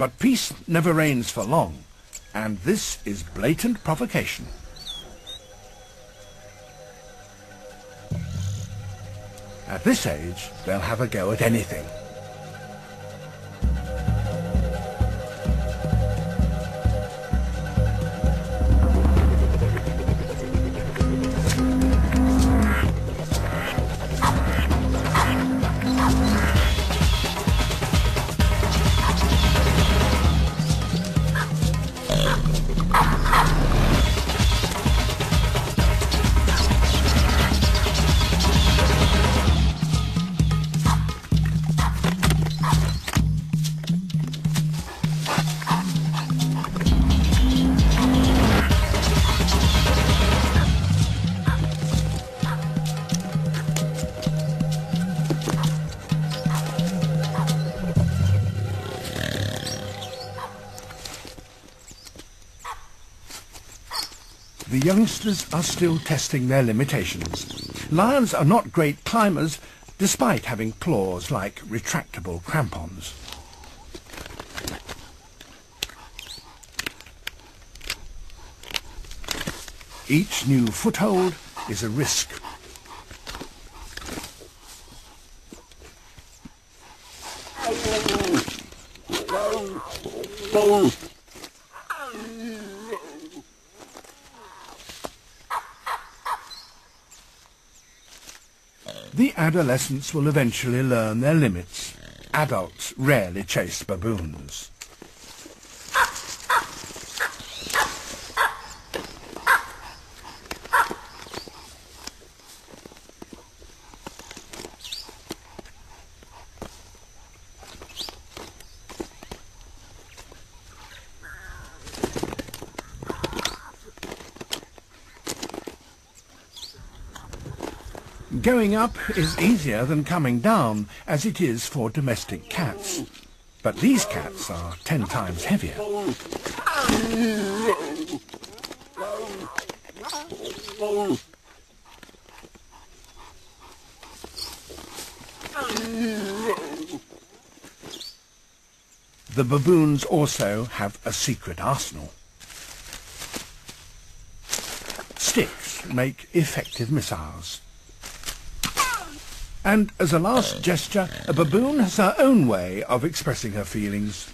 But peace never reigns for long, and this is blatant provocation. At this age, they'll have a go at anything. The youngsters are still testing their limitations. Lions are not great climbers, despite having claws like retractable crampons. Each new foothold is a risk. The adolescents will eventually learn their limits. Adults rarely chase baboons. Going up is easier than coming down, as it is for domestic cats. But these cats are ten times heavier. The baboons also have a secret arsenal. Sticks make effective missiles. And as a last gesture, a baboon has her own way of expressing her feelings.